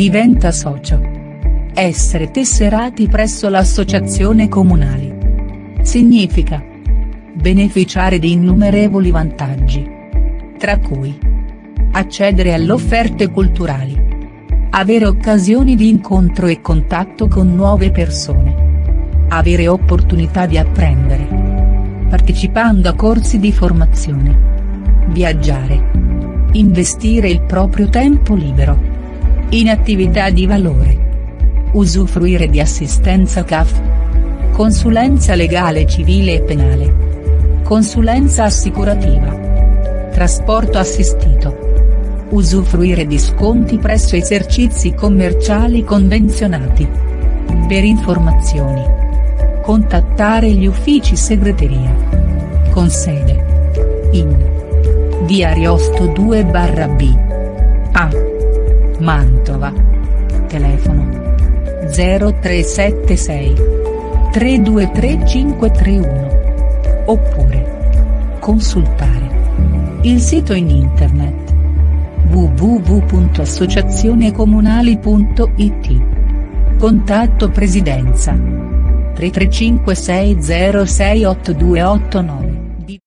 Diventa socio. Essere tesserati presso l'associazione comunali. Significa beneficiare di innumerevoli vantaggi. Tra cui accedere alle offerte culturali. Avere occasioni di incontro e contatto con nuove persone. Avere opportunità di apprendere. Partecipando a corsi di formazione. Viaggiare. Investire il proprio tempo libero. In attività di valore. Usufruire di assistenza CAF. Consulenza legale civile e penale. Consulenza assicurativa. Trasporto assistito. Usufruire di sconti presso esercizi commerciali convenzionati. Per informazioni. Contattare gli uffici segreteria. Con sede. In. Via Ariosto 2 barra B. A. Mantova. Telefono. 0376. 323531. Oppure. Consultare. Il sito in internet www.associazionecomunali.it. Contatto Presidenza. 3356068289